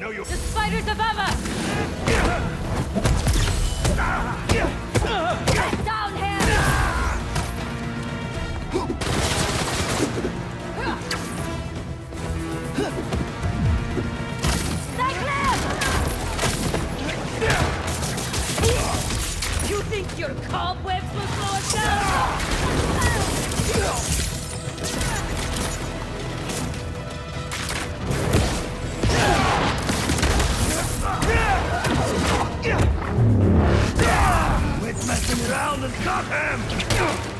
know you. The spiders above us! Get down here! Stay clear! You think your cobwebs will slow us down? Cut him!